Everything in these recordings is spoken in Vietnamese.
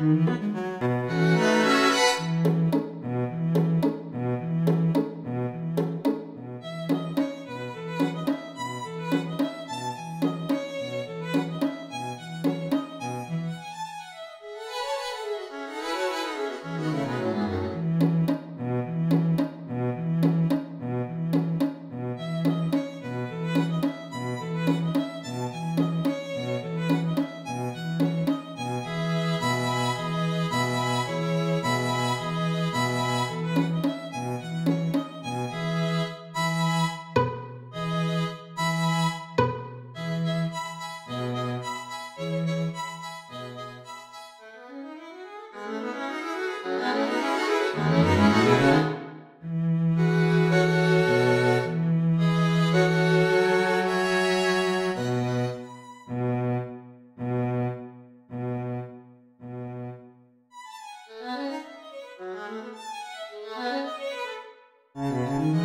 Mm-hmm. Música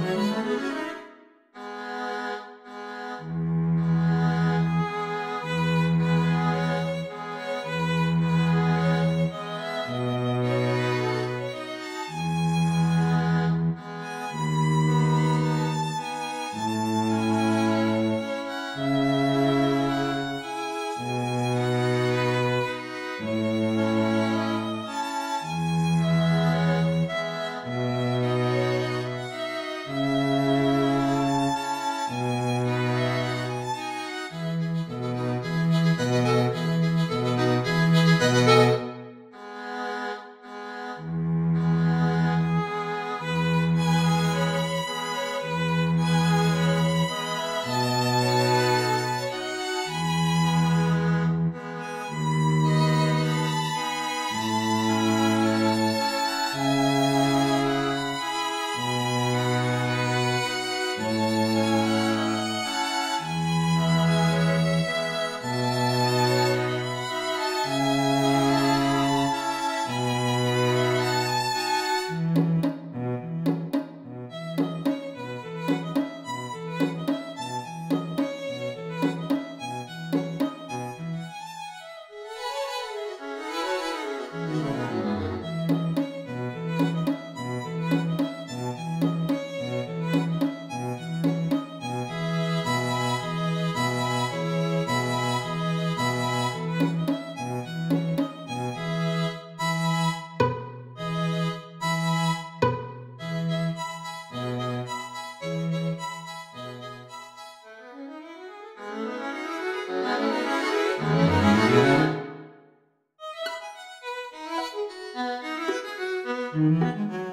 Thank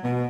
you.